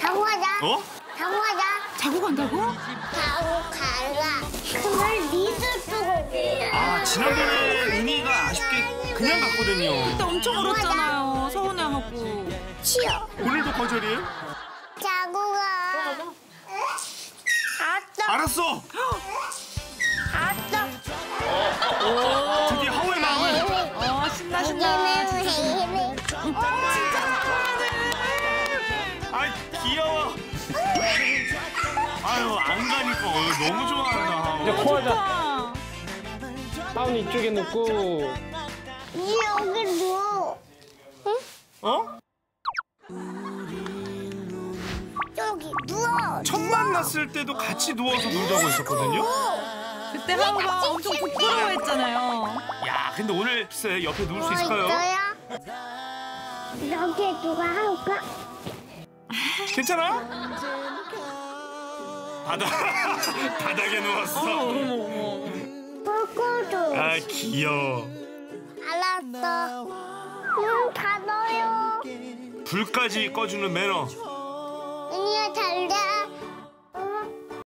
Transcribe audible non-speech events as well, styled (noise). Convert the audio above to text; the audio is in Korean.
자고 가자. 어? 자고 가자. 자고 간다고? 자고 가자. 정말 니들 쪽을. 아 지난번에 은희가 아쉽게 그냥 갔거든요. 그때 엄청 울었잖아요. 서운해하고. 치워. 오늘도 거절이에요? 자고 가. 아따. 알았어. 아따. 드디어 하우의 마음을. 어, 신나, 신나. 아이 귀여워. 아유 안 가니까 어, 너무 좋아한다. 이제 하우. 코하자. 아, 하운 이쪽에 놓고 이 여기 누워. 어? 여기 누워. 처음 만났을 때도 같이 누워서 놀자고 했었거든요. 그때 하우가 엄청 부끄러워했잖아요. 야 근데 오늘 글쎄 옆에 누울 수뭐 있을까요? 있어요? 여기 누가 할까? 괜찮아? 바닥 (laughs) 바닥에 누웠어. 불꺼줘. 아 귀여워. 알았어. 문 닫아요. 불까지 꺼주는 매너. 은희야 잘 자.